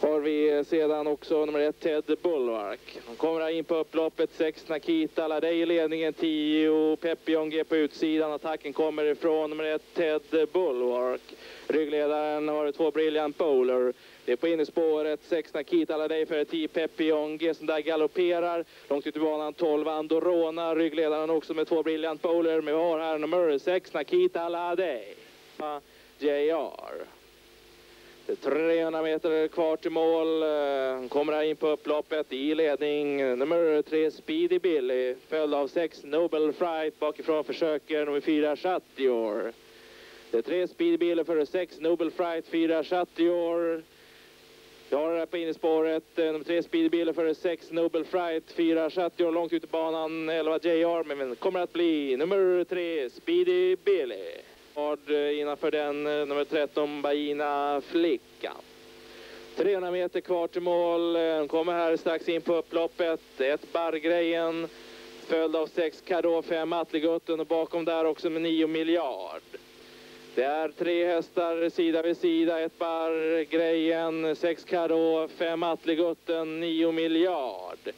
har vi sedan också nummer ett Ted Bulwark. Han kommer in på upploppet. 6 Nakita Ladej i ledningen. 10 Pepion G på utsidan. Attacken kommer ifrån nummer ett Ted Bulwark. Ryggledaren har två Brilliant Bowler. Det är på innerspåret 6 Nakita Ladej för 10 Pepion G som där galopperar. Långt ut i banan 12 Andorona. Ryggledaren också med två Brilliant Bowler. Men vi har här nummer 6 Nakita Ladej. JR. 300 meter kvar till mål. Eh, han kommer här in på upploppet i ledning. Nummer 3 Speedy Billy. Följd av 6 Nobel Fright. Bakifrån försöker nummer 4 Chattior. Det är 3 Speedy Billy före 6 Nobel Fright. 4 Chattior. Vi har det här på innerspåret. Eh, nummer 3 Speedy Billy före 6 Nobel Fright. 4 Chattior långt ut i banan. 11 JR. Men kommer att bli nummer 3 Speedy Billy. Eh, innanför den, eh, nummer 13, Baina Flickan. 300 meter kvar till mål. Hon kommer här strax in på upploppet. Ett Bargrejen, följd av 6 Caro, 5 Atlegutten och bakom där också med 9 miljard. Det är tre hästar sida vid sida. Ett Bargrejen, 6 Caro, 5 Atlegutten, 9 miljard.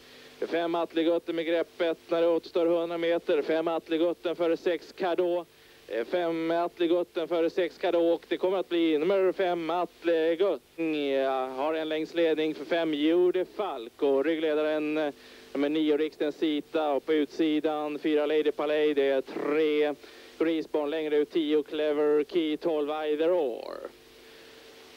Fem Atlegutten med greppet när det återstår 100 meter. Fem Atlegutten före 6 Caro. Eh, fem Atlegutten före sex Kadok. Det kommer att bli nummer fem Atlegutten. Ja, har en längsledning för fem Jude Falco. Ryggledaren eh, nummer nio Riksten Sita och på utsidan fyra Lady Palais. Det är tre Greaseborn längre ut tio Clever Key 12 Either Or.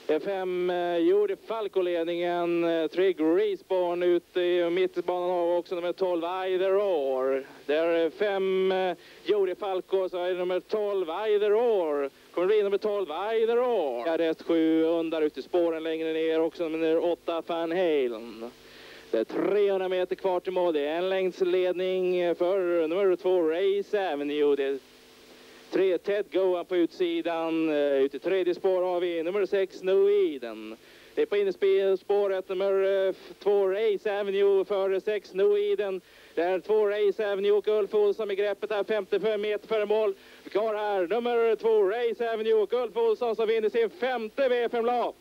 Fem eh, Falco-ledningen, eh, Greaseborn ute i mittbanan har också nummer 12 Either Or. Det är fem eh, Falco, så är det nummer 12 Either Or. Kommer bli nummer 12 Either Or. Rest 7 undar ute i spåren längre ner också nummer 8 Van Halen. Det är 300 meter kvar till mål. Det är en längdsledning för nummer 2 Race Avenue. Det Tre Ted Goa på utsidan. Ute ut i tredje spår har vi nummer sex New Eden. Det är på innerspåret nummer uh, två Race Avenue för sex New Eden. Det är två Race Avenue och Ulf Olsson i greppet här 55 meter före mål. Kvar här nummer två Race Avenue och Ulf Olsson som vinner sin femte V5-lopp.